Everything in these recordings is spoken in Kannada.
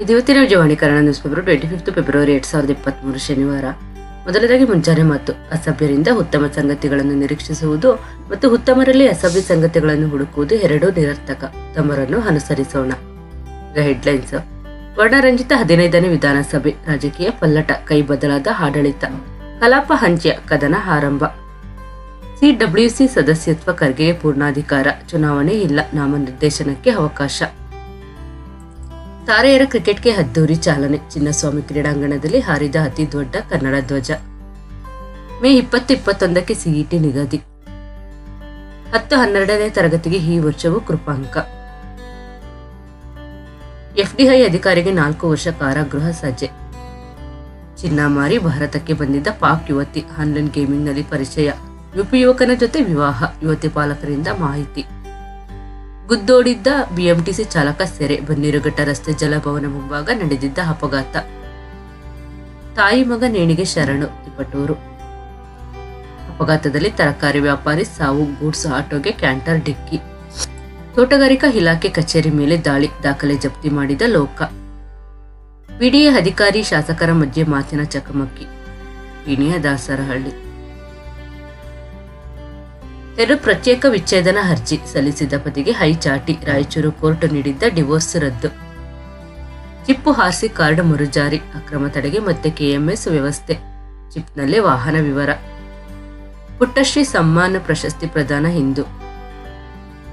ಇದು ಇವತ್ತಿನ Vijayavani Kannada newspaper twenty fifth February ಎರಡ್ ಸಾವಿರದ ಇಪ್ಪತ್ಮೂರು ಶನಿವಾರ. ಮೊದಲದಾಗಿ ಮುಂಜಾನೆ ಮಾತು ಅಸಭ್ಯರಿಂದ ಉತ್ತಮ ಸಂಗತಿಗಳನ್ನು ನಿರೀಕ್ಷಿಸುವುದು ಮತ್ತು ಉತ್ತಮರಲ್ಲಿ ಅಸಭ್ಯ ಸಂಗತಿಗಳನ್ನು ಹುಡುಕುವುದು ಎರಡೂ ನಿರರ್ಥಕ. ತಮ್ಮರನ್ನು ಅನುಸರಿಸೋಣ. ಹೆಡ್ಲೈನ್ಸ್. ವರ್ಣರಂಜಿತ ಹದಿನೈದನೇ ವಿಧಾನಸಭೆ ರಾಜಕೀಯ ಪಲ್ಲಟ, ಕೈ ಬದಲಾದ ಆಡಳಿತ, ಕಲಾಪ ಹಂಚ್ಯ, ಕದನ ಆರಂಭ. ಸಿಡಬ್ಲ್ಯೂಸಿ ಸದಸ್ಯತ್ವ ಖರ್ಗೆಗೆ ಪೂರ್ಣಾಧಿಕಾರ. ಚುನಾವಣೆ ಇಲ್ಲ, ನಾಮನಿರ್ದೇಶನಕ್ಕೆ ಅವಕಾಶ. ತಾರೆಯರ ಕ್ರಿಕೆಟ್ಗೆ ಅದ್ದೂರಿ ಚಾಲನೆ. ಚಿನ್ನಸ್ವಾಮಿ ಕ್ರೀಡಾಂಗಣದಲ್ಲಿ ಹಾರಿದ ಅತಿ ದೊಡ್ಡ ಕನ್ನಡ ಧ್ವಜ. ಮೇ ಇಪ್ಪತ್ತು ಇಪ್ಪತ್ತೊಂದಕ್ಕೆ ಸಿಇಟಿ ನಿಗದಿ. ಹತ್ತು ಹನ್ನೆರಡನೇ ತರಗತಿಗೆ ಈ ವರ್ಷವೂ ಕೃಪಾಂಕ. ಎಫ್ಡಿಐ ಅಧಿಕಾರಿಗೆ ನಾಲ್ಕು ವರ್ಷ ಕಾರಾಗೃಹ ಸಜ್ಜೆ. ಚಿನ್ನ ಮಾರಿ ಭಾರತಕ್ಕೆ ಬಂದಿದ್ದ ಪಾಕ್ ಯುವತಿ. ಆನ್ಲೈನ್ ಗೇಮಿಂಗ್ನಲ್ಲಿ ಪರಿಚಯ. ಯುಪಿ ಯುವಕನ ಜೊತೆ ವಿವಾಹ. ಯುವತಿ ಪಾಲಕರಿಂದ ಮಾಹಿತಿ. ಗುದ್ದೋಡಿದ್ದ ಬಿಎಂಟಿಸಿ ಚಾಲಕ ಸೆರೆ ಬನ್ನೀರುಘಟ್ಟ ರಸ್ತೆ ಜಲಭವನ ಮುಂಭಾಗ ನಡೆದಿದ್ದ ಅಪಘಾತ. ತಾಯಿ ಮಗ ನೇಣಿಗೆ ಶರಣು, ತಿಪಟೂರು. ಅಪಘಾತದಲ್ಲಿ ತರಕಾರಿ ವ್ಯಾಪಾರಿ ಸಾವು, ಗೂಡ್ಸ್ ಆಟೋಗೆ ಕ್ಯಾಂಟರ್ ಡಿಕ್ಕಿ. ತೋಟಗಾರಿಕಾ ಇಲಾಖೆ ಕಚೇರಿ ಮೇಲೆ ದಾಳಿ, ದಾಖಲೆ ಜಪ್ತಿ ಮಾಡಿದ ಲೋಕ. ಬಿಡಿಎ ಅಧಿಕಾರಿ, ಶಾಸಕರ ಮಧ್ಯೆ ಮಾತಿನ ಚಕಮಕಿ. ದಾಸರಹಳ್ಳಿ. ಎರಡು ಪ್ರತ್ಯೇಕ ವಿಚ್ಛೇದನ ಅರ್ಜಿ ಸಲ್ಲಿಸಿದ ಪತಿಗೆ ಹೈಚಾಟಿ ರಾಯಚೂರು ಕೋರ್ಟ್ ನೀಡಿದ್ದ ಡಿವೋರ್ಸ್ ರದ್ದು. ಚಿಪ್ಪು ಹಾಸಿ ಕಾರ್ಡ್ ಮರುಜಾರಿ, ಅಕ್ರಮ ತಡೆಗೆ ಮತ್ತೆ ಕೆಎಂಎಸ್ ವ್ಯವಸ್ಥೆ, ಚಿಪ್ನಲ್ಲಿ ವಾಹನ ವಿವರ. ಪುಟ್ಟಶ್ರೀ ಸಮ್ಮಾನ ಪ್ರಶಸ್ತಿ ಪ್ರದಾನ ಹಿಂದೂ.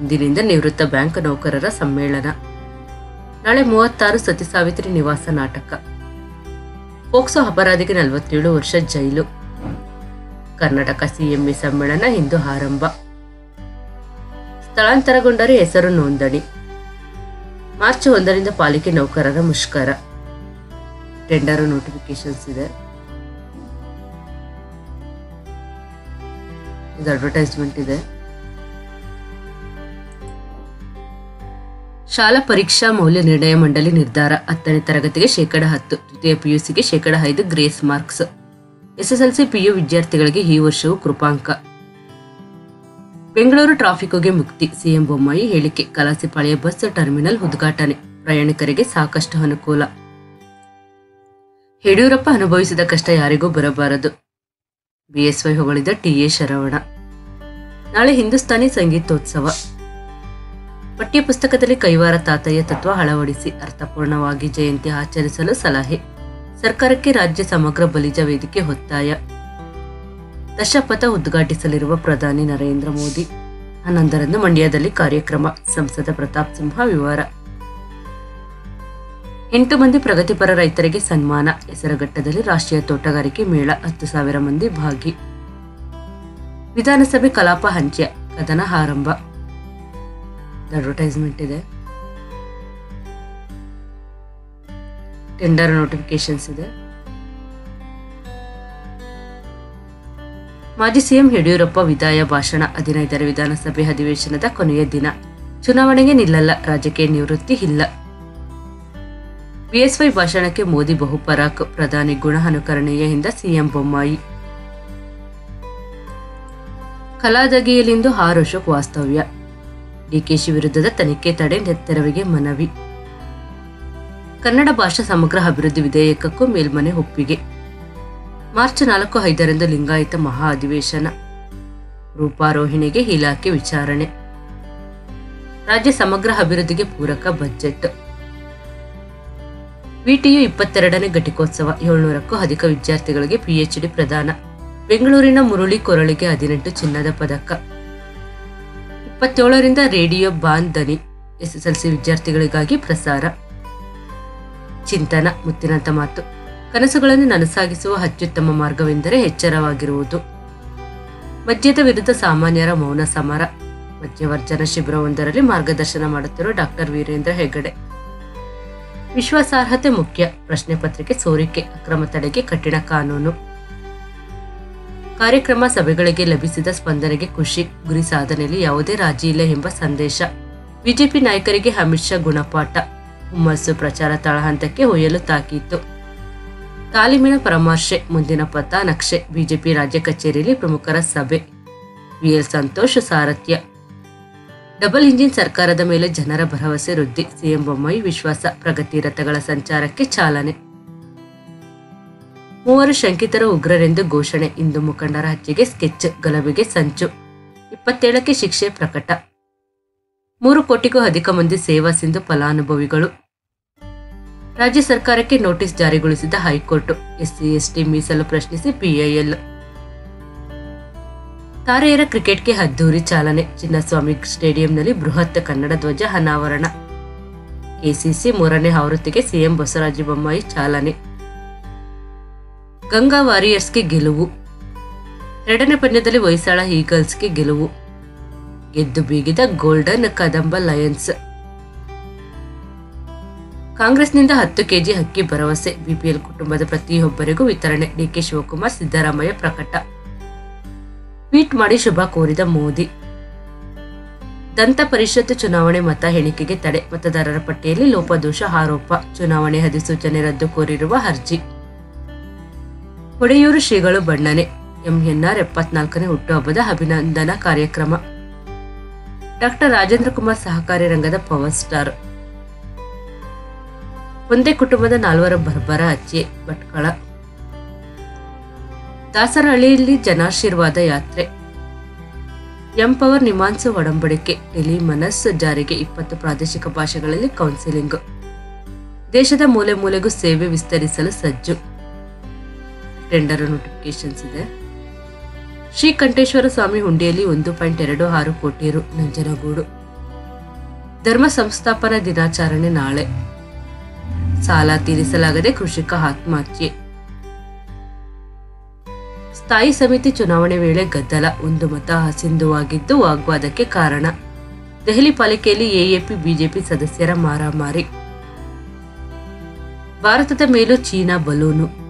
ಇಂದಿನಿಂದ ನಿವೃತ್ತ ಬ್ಯಾಂಕ್ ನೌಕರರ ಸಮ್ಮೇಳನ. ನಾಳೆ ಮೂವತ್ತಾರು ಸತಿ ಸಾವಿತ್ರಿ ನಿವಾಸ ನಾಟಕ. ಪೋಕ್ಸೋ ಅಪರಾಧಿಗೆ ನಲವತ್ತೇಳು ವರ್ಷ ಜೈಲು. ಕರ್ನಾಟಕ ಸಿಎಂಇ ಸಮ್ಮೇಳನ ಇಂದು ಆರಂಭ. ಸ್ಥಳಾಂತರಗೊಂಡರೆ ಹೆಸರು ನೋಂದಣಿ. ಮಾರ್ಚ್ ಒಂದರಿಂದ ಪಾಲಿಕೆ ನೌಕರರ ಮುಷ್ಕರ. ಟೆಂಡರ್ ನೋಟಿಫಿಕೇಶನ್ಸ್ ಇದೆ. ಇದು ಅಡ್ವರ್ಟೈಸ್ಮೆಂಟ್ ಇದೆ. ಶಾಲಾ ಪರೀಕ್ಷಾ ಮೌಲ್ಯ ನಿರ್ಣಯ ಮಂಡಳಿ ನಿರ್ಧಾರ. ಹತ್ತನೇ ತರಗತಿಗೆ ಶೇಕಡ ಹತ್ತು, ದ್ವಿತೀಯ ಪಿಯುಸಿಗೆ ಶೇಕಡ ಐದು ಗ್ರೇಸ್ ಮಾರ್ಕ್ಸ್. ಎಸ್ಎಸ್ಎಲ್ಸಿ ಪಿಯು ವಿದ್ಯಾರ್ಥಿಗಳಿಗೆ ಈ ವರ್ಷವೂ ಕೃಪಾಂಕ. ಬೆಂಗಳೂರು ಟ್ರಾಫಿಕ್ಗೆ ಮುಕ್ತಿ, ಸಿಎಂ ಬೊಮ್ಮಾಯಿ ಹೇಳಿಕೆ, ಕಲಾಸಿಪಾಳ್ಯ ಬಸ್ ಟರ್ಮಿನಲ್ ಉದ್ಘಾಟನೆ, ಪ್ರಯಾಣಿಕರಿಗೆ ಸಾಕಷ್ಟು ಅನುಕೂಲ. ಯಡಿಯೂರಪ್ಪ ಅನುಭವಿಸಿದ ಕಷ್ಟ ಯಾರಿಗೂ ಬರಬಾರದು. ಬಿಎಸ್ವೈ ಹೊಗಳಿದ ಟಿಎ ಶರವಣ. ನಾಳೆ ಹಿಂದೂಸ್ತಾನಿ ಸಂಗೀತೋತ್ಸವ. ಪಠ್ಯಪುಸ್ತಕದಲ್ಲಿ ಕೈವಾರ ತಾತಯ್ಯ ತತ್ವ ಅಳವಡಿಸಿ ಅರ್ಥಪೂರ್ಣವಾಗಿ ಜಯಂತಿ ಆಚರಿಸಲು ಸಲಹೆ. ಸರ್ಕಾರಕ್ಕೆ ರಾಜ್ಯ ಸಮಗ್ರ ಬಲಿಜ ವೇದಿಕೆ ಒತ್ತಾಯ. ದಶಪಥ ಉದ್ಘಾಟಿಸಲಿರುವ ಪ್ರಧಾನಿ ನರೇಂದ್ರ ಮೋದಿ, ಹನ್ನೊಂದರಂದು ಮಂಡ್ಯದಲ್ಲಿ ಕಾರ್ಯಕ್ರಮ, ಸಂಸದ ಪ್ರತಾಪ್ ಸಿಂಹ ವಿವರ. ಎಂಟು ಮಂದಿ ಪ್ರಗತಿಪರ ರೈತರಿಗೆ ಸನ್ಮಾನ, ಹೆಸರಘಟ್ಟದಲ್ಲಿ ರಾಷ್ಟ್ರೀಯ ತೋಟಗಾರಿಕೆ ಮೇಳ, ಹತ್ತು ಸಾವಿರ ಮಂದಿ ಭಾಗಿ. ವಿಧಾನಸಭೆ ಕಲಾಪ ಹಂಚ್ಯ, ಕದನ ಆರಂಭ. ಅಡ್ವರ್ಟೈಸ್ಮೆಂಟ್ ಇದೆ. ಟೆಂಡರ್ ನೋಟಿಫಿಕೇಶನ್ಸ್ ಇದೆ. ಮಾಜಿ ಸಿಎಂ ಯಡಿಯೂರಪ್ಪ ವಿದಾಯ ಭಾಷಣ ಹದಿನೈದರ ವಿಧಾನಸಭೆ ಅಧಿವೇಶನದ ಕೊನೆಯ ದಿನ. ಚುನಾವಣೆಗೆ ನಿಲ್ಲಲ್ಲ, ರಾಜಕೀಯ ನಿವೃತ್ತಿ ಇಲ್ಲ. ಬಿಎಸ್ವೈ ಭಾಷಣಕ್ಕೆ ಮೋದಿ ಬಹುಪರಾಕ್ ಪ್ರಧಾನಿ ಗುಣ ಅನುಕರಣೀಯದಿಂದ ಸಿಎಂ ಬೊಮ್ಮಾಯಿ. ಕಲಾದಗಿಯಲ್ಲಿಂದು ಆರ್ ಅಶೋಕ್ ವಾಸ್ತವ್ಯ ಡಿಕೆಶಿ ವಿರುದ್ಧದ ತನಿಖೆ ತಡೆ ತೆರವಿಗೆ ಮನವಿ. ಕನ್ನಡ ಭಾಷಾ ಸಮಗ್ರ ಅಭಿವೃದ್ಧಿ ವಿಧೇಯಕಕ್ಕೂ ಮೇಲ್ಮನೆ ಒಪ್ಪಿಗೆ. ಮಾರ್ಚ್ ನಾಲ್ಕು ಐದರಂದು ಲಿಂಗಾಯತ ಮಹಾ ಅಧಿವೇಶನ. ರೂಪಾರೋಹಿಣಿಗೆ ಇಲಾಖೆ ವಿಚಾರಣೆ. ರಾಜ್ಯ ಸಮಗ್ರ ಅಭಿವೃದ್ಧಿಗೆ ಪೂರಕ ಬಜೆಟ್. ವಿಟಿಯು ಇಪ್ಪತ್ತೆರಡನೇ ಘಟಿಕೋತ್ಸವ, ಏಳ್ನೂರಕ್ಕೂ ಅಧಿಕ ವಿದ್ಯಾರ್ಥಿಗಳಿಗೆ ಪಿಎಚ್ಡಿ ಪ್ರದಾನ. ಬೆಂಗಳೂರಿನ ಮುರುಳಿ ಕೊರಳಿಗೆ ಹದಿನೆಂಟು ಚಿನ್ನದ ಪದಕ. ಇಪ್ಪತ್ತೇಳರಿಂದ ರೇಡಿಯೋ ಬಾನ್ ದನಿ ಎಸ್ಎಸ್ಎಲ್ಸಿ ವಿದ್ಯಾರ್ಥಿಗಳಿಗಾಗಿ ಪ್ರಸಾರ. ಚಿಂತನ, ಮುತ್ತಿನಂತ ಮಾತು. ಕನಸುಗಳನ್ನು ನನಸಾಗಿಸುವ ಅತ್ಯುತ್ತಮ ಮಾರ್ಗವೆಂದರೆ ಎಚ್ಚರವಾಗಿರುವುದು. ಮದ್ಯದ ವಿರುದ್ಧ ಸಾಮಾನ್ಯರ ಮೌನ ಸಮರ. ಮದ್ಯವರ್ಜನ ಶಿಬಿರವೊಂದರಲ್ಲಿ ಮಾರ್ಗದರ್ಶನ ಮಾಡುತ್ತಿರುವ ಡಾಕ್ಟರ್ ವೀರೇಂದ್ರ ಹೆಗಡೆ. ವಿಶ್ವಾಸಾರ್ಹತೆ ಮುಖ್ಯ. ಪ್ರಶ್ನೆ ಪತ್ರಿಕೆ ಸೋರಿಕೆ, ಅಕ್ರಮ ತಡೆಗೆ ಕಠಿಣ ಕಾನೂನು. ಕಾರ್ಯಕ್ರಮ ಸಭೆಗಳಿಗೆ ಲಭಿಸಿದ ಸ್ಪಂದನೆಗೆ ಖುಷಿ. ಗುರಿ ಸಾಧನೆಯಲ್ಲಿ ಯಾವುದೇ ರಾಜಿ ಇಲ್ಲ ಎಂಬ ಸಂದೇಶ. ಬಿಜೆಪಿ ನಾಯಕರಿಗೆ ಅಮಿತ್ ಶಾ ಗುಣಪಾಠ. ಹುಮ್ಮಸ್ಸು ಪ್ರಚಾರ ತಳಹಂತಕ್ಕೆ ಒಯ್ಯಲು ತಾಕೀತು. ತಾಲೀಮಿನ ಪರಾಮರ್ಶೆ, ಮುಂದಿನ ಪಥ ನಕ್ಷೆ, ಬಿಜೆಪಿ ರಾಜ್ಯ ಕಚೇರಿಯಲ್ಲಿ ಪ್ರಮುಖರ ಸಭೆ. ವಿಎಲ್ ಸಂತೋಷ್, ಸಾರಥ್ಯ. ಡಬಲ್ ಇಂಜಿನ್ ಸರ್ಕಾರದ ಮೇಲೆ ಜನರ ಭರವಸೆ ವೃದ್ಧಿ, ಸಿಎಂ ಬೊಮ್ಮಾಯಿ ವಿಶ್ವಾಸ, ಪ್ರಗತಿ ರಥಗಳ ಸಂಚಾರಕ್ಕೆ ಚಾಲನೆ. ಮೂವರು ಶಂಕಿತರ ಉಗ್ರರೆಂದು ಘೋಷಣೆ, ಇಂದು ಮುಖಂಡರ ಹತ್ಯೆಗೆ ಸ್ಕೆಚ್, ಗಲಭೆಗೆ ಸಂಚು. ಇಪ್ಪತ್ತೇಳಕ್ಕೆ ಶಿಕ್ಷೆ ಪ್ರಕಟ. ಮೂರು ಕೋಟಿಗೂ ಅಧಿಕ ಮಂದಿ ಸೇವಾ ಸಿಂಧು ಫಲಾನುಭವಿಗಳು. ರಾಜ್ಯ ಸರ್ಕಾರಕ್ಕೆ ನೋಟಿಸ್ ಜಾರಿಗೊಳಿಸಿದ ಹೈಕೋರ್ಟ್, ಎಸ್ಸಿ, ಎಸ್ಟಿ ಮೀಸಲು ಪ್ರಶ್ನಿಸಿ ಪಿಐಎಲ್. ತಾರೆಯರ ಕ್ರಿಕೆಟ್ಗೆ ಅದ್ದೂರಿ ಚಾಲನೆ, ಚಿನ್ನಸ್ವಾಮಿ ಸ್ಟೇಡಿಯಂನಲ್ಲಿ ಬೃಹತ್ ಕನ್ನಡ ಧ್ವಜ ಅನಾವರಣ. ಕೆಸಿಸಿ ಮೂರನೇ ಆವೃತ್ತಿಗೆ ಸಿಎಂ ಬಸವರಾಜ ಬೊಮ್ಮಾಯಿ ಚಾಲನೆ. ಗಂಗಾ ವಾರಿಯರ್ಸ್ಗೆ ಗೆಲುವು. ಎರಡನೇ ಪಂದ್ಯದಲ್ಲಿ ಹೊಯ್ಸಳ ಈಗಲ್ಸ್ಗೆ ಗೆಲುವು. ಗೆದ್ದು ಬೀಗಿದ ಗೋಲ್ಡನ್ ಕದಂಬ ಲಯನ್ಸ್. ಕಾಂಗ್ರೆಸ್ನಿಂದ ಹತ್ತು ಕೆಜಿ ಅಕ್ಕಿ ಭರವಸೆ, ಬಿಪಿಎಲ್ ಕುಟುಂಬದ ಪ್ರತಿಯೊಬ್ಬರಿಗೂ ವಿತರಣೆ, ಡಿಕೆ ಶಿವಕುಮಾರ್, ಸಿದ್ದರಾಮಯ್ಯ ಪ್ರಕಟ. ಟ್ವೀಟ್ ಮಾಡಿ ಶುಭ ಕೋರಿದ ಮೋದಿ. ದಂತ ಪರಿಷತ್ ಚುನಾವಣೆ ಮತ ಎಣಿಕೆಗೆ ತಡೆ, ಮತದಾರರ ಪಟ್ಟಿಯಲ್ಲಿ ಲೋಪದೋಷ ಆರೋಪ, ಚುನಾವಣೆ ಅಧಿಸೂಚನೆ ರದ್ದು ಕೋರಿರುವ ಅರ್ಜಿ. ಒಡೆಯೂರು ಶ್ರೀಗಳು ಬಣ್ಣನೆ, ಎಂಎನ್ಆರ್ ಎಪ್ಪತ್ನಾಲ್ಕನೇ ಹುಟ್ಟುಹಬ್ಬದ ಅಭಿನಂದನಾ ಕಾರ್ಯಕ್ರಮ. ಡಾಕ್ಟರ್ ರಾಜೇಂದ್ರ ಕುಮಾರ್ ಸಹಕಾರಿ ರಂಗದ ಪವರ್ ಸ್ಟಾರ್. ಒಂದೇ ಕುಟುಂಬದ ನಾಲ್ವರ ಬರ್ಬರ ಅಜ್ಜೆ, ಭಟ್ಕಳ. ದಾಸರಹಳ್ಳಿಯಲ್ಲಿ ಜನಾಶೀರ್ವಾದ ಯಾತ್ರೆ. ಎಂ ಪವರ್ ನಿಮಾನ್ಸು ಒಡಂಬಡಿಕೆ ಟೆಲಿಮನಸ್ ಜಾರಿಗೆ ಇಪ್ಪತ್ತು ಪ್ರಾದೇಶಿಕ ಭಾಷೆಗಳಲ್ಲಿ ಕೌನ್ಸಿಲಿಂಗ್. ದೇಶದ ಮೂಲೆ ಮೂಲೆಗೂ ಸೇವೆ ವಿಸ್ತರಿಸಲು ಸಜ್ಜು. ಟೆಂಡರ್ ನೋಟಿಫಿಕೇಶನ್ಸ್ ಇದೆ. ಶ್ರೀಕಂಠೇಶ್ವರ ಸ್ವಾಮಿ ಹುಂಡಿಯಲ್ಲಿ ಒಂದು ಪಾಯಿಂಟ್ ಎರಡು ಆರು ಕೋಟಿ ರು ನಂಜನಗೂಡು. ಧರ್ಮ ಸಂಸ್ಥಾಪನಾ ದಿನಾಚರಣೆ ನಾಳೆ. ಸಾಲ ತೀರಿಸಲಾಗದೆ ಕೃಷಿಕ ಆತ್ಮಹತ್ಯೆ. ಸ್ಥಾಯಿ ಸಮಿತಿ ಚುನಾವಣೆ ವೇಳೆ ಗದ್ದಲ, ಒಂದು ಮತ ಹಸಿಂದುವಾಗಿದ್ದು ವಾಗ್ವಾದಕ್ಕೆ ಕಾರಣ. ದೆಹಲಿ ಪಾಲಿಕೆಯಲ್ಲಿ ಎಎಪಿ, ಬಿಜೆಪಿ ಸದಸ್ಯರ ಮಾರಾಮಾರಿ. ಭಾರತದ ಮೇಲೂ ಚೀನಾ ಬಲೂನು.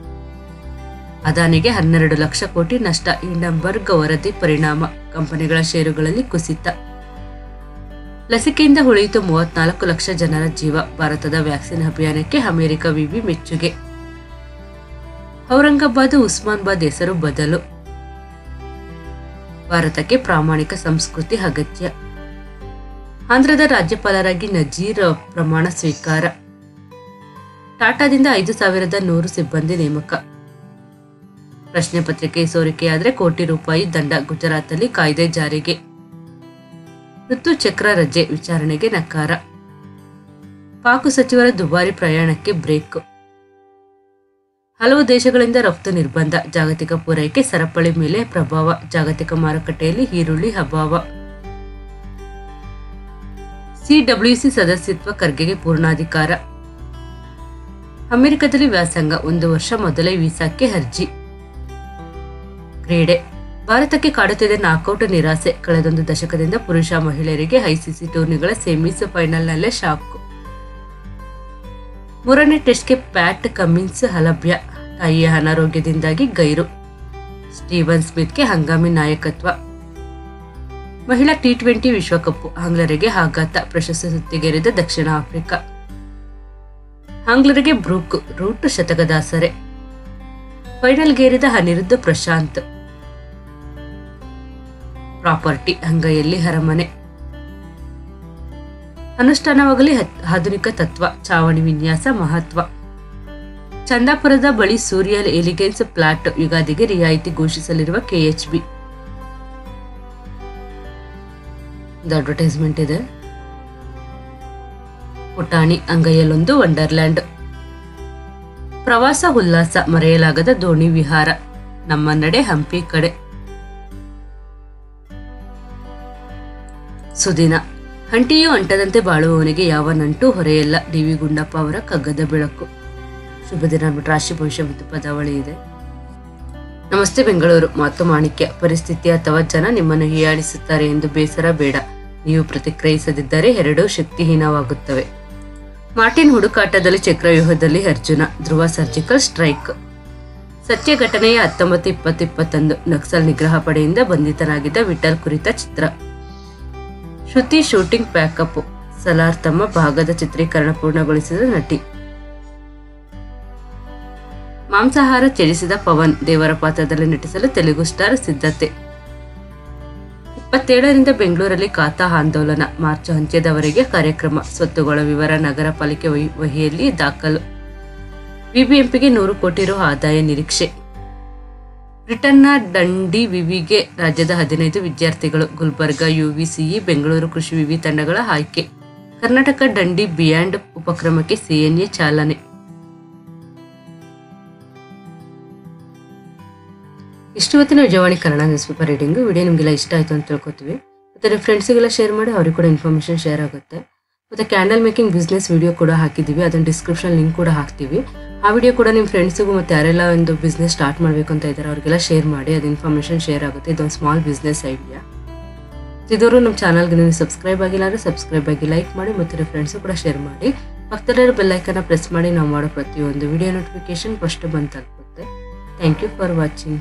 ಅದಾನಿಗೆ ಹನ್ನೆರಡು ಲಕ್ಷ ಕೋಟಿ ನಷ್ಟ. ಇಂಡಂಬರ್ಗ್ ವರದಿ ಪರಿಣಾಮ. ಕಂಪನಿಗಳ ಷೇರುಗಳಲ್ಲಿ ಕುಸಿತ. ಲಸಿಕೆಯಿಂದ ಉಳಿಯಿತು ಮೂವತ್ನಾಲ್ಕು ಲಕ್ಷ ಜನರ ಜೀವ. ಭಾರತದ ವ್ಯಾಕ್ಸಿನ್ ಅಭಿಯಾನಕ್ಕೆ ಅಮೆರಿಕ ವಿವಿ ಮೆಚ್ಚುಗೆ. ಔರಂಗಾಬಾದ್, ಉಸ್ಮಾನ್ಬಾದ್ ಹೆಸರು ಬದಲು. ಭಾರತಕ್ಕೆ ಪ್ರಾಮಾಣಿಕ ಸಂಸ್ಕೃತಿ ಅಗತ್ಯ. ಆಂಧ್ರದ ರಾಜ್ಯಪಾಲರಾಗಿ ನಜೀರ್ ಪ್ರಮಾಣ ಸ್ವೀಕಾರ. ಟಾಟಾದಿಂದ ಐದು ಸಾವಿರದ ನೂರು ಸಿಬ್ಬಂದಿ ನೇಮಕ. ಪ್ರಶ್ನೆ ಪತ್ರಿಕೆ ಸೋರಿಕೆಯಾದರೆ ಕೋಟಿ ರೂಪಾಯಿ ದಂಡ ಗುಜರಾತ್ನಲ್ಲಿ ಕಾಯ್ದೆ ಜಾರಿಗೆ. ಋತು ಚಕ್ರ ರಜೆ ವಿಚಾರಣೆಗೆ ನಕಾರ. ಪಾಕ್ ಸಚಿವರ ದುಬಾರಿ ಪ್ರಯಾಣಕ್ಕೆ ಬ್ರೇಕ್. ಹಲವು ದೇಶಗಳಿಂದ ರಫ್ತು ನಿರ್ಬಂಧ, ಜಾಗತಿಕ ಪೂರೈಕೆ ಸರಪಳಿ ಮೇಲೆ ಪ್ರಭಾವ, ಜಾಗತಿಕ ಮಾರುಕಟ್ಟೆಯಲ್ಲಿ ಈರುಳ್ಳಿ ಅಭಾವ. ಸಿಡಬ್ಲ್ಯೂಸಿ ಸದಸ್ಯತ್ವ ಖರ್ಗೆಗೆ ಪೂರ್ಣಾಧಿಕಾರ. ಅಮೆರಿಕದಲ್ಲಿ ವ್ಯಾಸಂಗ, ಒಂದು ವರ್ಷ ಮೊದಲೇ ವೀಸಾಕ್ಕೆ ಅರ್ಜಿ. ಕ್ರೀಡೆ. ಭಾರತಕ್ಕೆ ಕಾಡುತ್ತಿದೆ ನಾಕೌಟ್ ನಿರಾಸೆ. ಕಳೆದೊಂದು ದಶಕದಿಂದ ಪುರುಷ ಮಹಿಳೆಯರಿಗೆ ಐಸಿಸಿ ಟೂರ್ನಿಗಳ ಸೆಮೀಸ್ ಫೈನಲ್ನಲ್ಲೇ ಶಾಕ್. ಮೂರನೇ ಟೆಸ್ಟ್ಗೆ ಪ್ಯಾಟ್ ಕಮಿನ್ಸ್ ಅಲಭ್ಯ ತಾಯಿಯ ಅನಾರೋಗ್ಯದಿಂದಾಗಿ ಗೈರು. ಸ್ಟೀವನ್ ಸ್ಮಿತ್ಗೆ ಹಂಗಾಮಿ ನಾಯಕತ್ವ. ಮಹಿಳಾ ಟಿ ಟ್ವೆಂಟಿ ವಿಶ್ವಕಪ್ ಆಂಗ್ಲರಿಗೆ ಆಘಾತ. ಪ್ರಶಸ್ತಿ ಸುತ್ತಿಗೇರಿದ ದಕ್ಷಿಣ ಆಫ್ರಿಕಾ. ಆಂಗ್ಲರಿಗೆ ಬ್ರೂಕ್ ರೂಟ್ ಶತಕದಾಸರೆ. ಫೈನಲ್ಗೇರಿದ ಅನಿರುದ್ಧ ಪ್ರಶಾಂತ್. ಪ್ರಾಪರ್ಟಿ ಅಂಗೈಯಲ್ಲಿ ಅರಮನೆ. ಅನುಷ್ಠಾನವಾಗಲಿ ಆಧುನಿಕ ತತ್ವ, ಚಾವಣಿ ವಿನ್ಯಾಸ, ಮಹತ್ವ. ಚಂದಾಪುರದ ಬಳಿ ಸೂರ್ಯಲ್ ಎಲಿಗೆನ್ಸ್ ಪ್ಲಾಟ್ ಯುಗಾದಿಗೆ ರಿಯಾಯಿತಿ ಘೋಷಿಸಲಿರುವ ಕೆಎಚ್ಬಿ. ಅಡ್ವರ್ಟೈಸ್ಮೆಂಟ್ ಇದೆ. ಪುಟಾಣಿ ಅಂಗೈಯಲ್ಲೊಂದು ವಂಡರ್ಲ್ಯಾಂಡ್. ಪ್ರವಾಸ ಉಲ್ಲಾಸ ಮರೆಯಲಾಗದ ದೋಣಿ ವಿಹಾರ. ನಮ್ಮ ನಡೆ ಹಂಪಿ ಕಡೆ. ಸುದಿನ. ಹಂಟಿಯೂ ಅಂಟದಂತೆ ಬಾಳುವವನಿಗೆ ಯಾವ ನಂಟು ಹೊರೆಯಲ್ಲ. ಡಿ ವಿ ಗುಂಡಪ್ಪ ಅವರ ಕಗ್ಗದ ಬೆಳಕು. ಶುಭ ದಿನ ರಾಶಿ ಭವಿಷ್ಯ ಮತ್ತು ಪದಾವಳಿ ಇದೆ. ನಮಸ್ತೆ ಬೆಂಗಳೂರು. ಮಾತು ಮಾಣಿಕ್ಯ. ಪರಿಸ್ಥಿತಿ ಅಥವಾ ಜನ ನಿಮ್ಮನ್ನು ಹೀಯಾಳಿಸುತ್ತಾರೆ ಎಂದು ಬೇಸರ ಬೇಡ. ನೀವು ಪ್ರತಿಕ್ರಿಯಿಸದಿದ್ದರೆ ಎರಡೂ ಶಕ್ತಿಹೀನವಾಗುತ್ತವೆ. ಮಾರ್ಟಿನ್ ಹುಡುಕಾಟದಲ್ಲಿ ಚಕ್ರವ್ಯೂಹದಲ್ಲಿ ಅರ್ಜುನ. Dhruva surgical strike. ಸತ್ಯ ಘಟನೆಯ ಹತ್ತೊಂಬತ್ತು ಇಪ್ಪತ್ತು ಇಪ್ಪತ್ತೊಂದು. ನಕ್ಸಲ್ ನಿಗ್ರಹ ಪಡೆಯಿಂದ ಬಂಧಿತನಾಗಿದ್ದ ವಿಠಲ್ ಕುರಿತ ಚಿತ್ರ. Shruti shooting pack up Salaar ತಮ್ಮ ಭಾಗದ ಚಿತ್ರೀಕರಣ ಪೂರ್ಣಗೊಳಿಸಿದ ನಟಿ. ಮಾಂಸಾಹಾರ ತ್ಯಜಿಸಿದ ಪವನ್ ದೇವರ ಪಾತ್ರದಲ್ಲಿ ನಟಿಸಲು ತೆಲುಗು ಸ್ಟಾರ್ ಸಿದ್ಧತೆ. ಇಪ್ಪತ್ತೇಳರಿಂದ ಬೆಂಗಳೂರಲ್ಲಿ ಖಾತಾ ಆಂದೋಲನ, ಮಾರ್ಚ್ ಅಂತ್ಯದವರೆಗೆ ಕಾರ್ಯಕ್ರಮ, ಸ್ವತ್ತುಗಳ ವಿವರ, ನಗರ ಪಾಲಿಕೆ ವಹಿ- ವಹಿಯಲ್ಲಿ ದಾಖಲು. ಬಿಬಿಎಂಪಿಗೆ ನೂರು ಕೋಟಿ ರು ಆದಾಯ ನಿರೀಕ್ಷೆ. ಬ್ರಿಟನ್ನ ದಂಡಿ ವಿವಿಗೆ ರಾಜ್ಯದ ಹದಿನೈದು ವಿದ್ಯಾರ್ಥಿಗಳು ಗುಲ್ಬರ್ಗಾ, ಯುವಿಸಿಇ, ಬೆಂಗಳೂರು ಕೃಷಿ ವಿವಿ ತಂಡಗಳ ಆಯ್ಕೆ. ಕರ್ನಾಟಕ ದಂಡಿ ಬಿಯಾಂಡ್ ಉಪಕ್ರಮಕ್ಕೆ ಸಿಎನ್ಎ ಚಾಲನೆ. ಇಷ್ಟು ಹೊತ್ತಿನ Vijayavani Kannada news paper reading. Video ನಿಮಗೆಲ್ಲ ಇಷ್ಟ ಆಯಿತು ಅಂತ ತಿಳ್ಕೊತೀವಿ. ಮತ್ತು ನಿಮ್ಮ ಫ್ರೆಂಡ್ಸಿಗೆಲ್ಲ ಶೇರ್ ಮಾಡಿ, ಅವ್ರಿಗೆ ಕೂಡ ಇನ್ಫಾರ್ಮೇಷನ್ ಶೇರ್ ಆಗುತ್ತೆ. ಮತ್ತು ಕ್ಯಾಂಡಲ್ ಮೇಕಿಂಗ್ ಬಿಸ್ನೆಸ್ ವಿಡಿಯೋ ಕೂಡ ಹಾಕಿದ್ದೀವಿ. ಅದನ್ನು ಡಿಸ್ಕ್ರಿಪ್ಷನ್ ಲಿಂಕ್ ಕೂಡ ಹಾಕ್ತೀವಿ. ಆ ವಿಡಿಯೋ ಕೂಡ ನಿಮ್ಮ ಫ್ರೆಂಡ್ಸಿಗೂ ಮತ್ತು ಯಾರೆಲ್ಲ ಒಂದು ಬಿಸ್ನೆಸ್ ಸ್ಟಾರ್ಟ್ ಮಾಡಬೇಕು ಅಂತ ಇದ್ದಾರೆ ಅವ್ರಿಗೆಲ್ಲ ಶೇರ್ ಮಾಡಿ, ಅದು ಇನ್ಫಾರ್ಮೇಷನ್ ಶೇರ್ ಆಗುತ್ತೆ. ಇದೊಂದು ಸ್ಮಾಲ್ ಬಿಸ್ನೆಸ್ ಐಡಿಯಾ ಇದ್ದವರು ನಮ್ಮ ಚಾನಲ್ಗೆ ನೀವು ಸಬ್ಸ್ಕ್ರೈಬ್ ಆಗಿಲ್ಲ ಅಂದರೆ ಸಬ್ಸ್ಕ್ರೈಬ್ ಆಗಿ ಲೈಕ್ ಮಾಡಿ, ಮತ್ತು ನಿಮ್ಮ ಫ್ರೆಂಡ್ಸು ಕೂಡ ಶೇರ್ ಮಾಡಿ. ಪಕ್ಕದಲ್ಲಿರೋ ಬೆಲ್ಲೈಕನ್ನ ಪ್ರೆಸ್ ಮಾಡಿ, ನಾವು ಮಾಡೋ ಪ್ರತಿಯೊಂದು ವಿಡಿಯೋ ನೋಟಿಫಿಕೇಶನ್ ಫಸ್ಟ್ ಬಂದು ತಲುಪುತ್ತೆ. Thank you for watching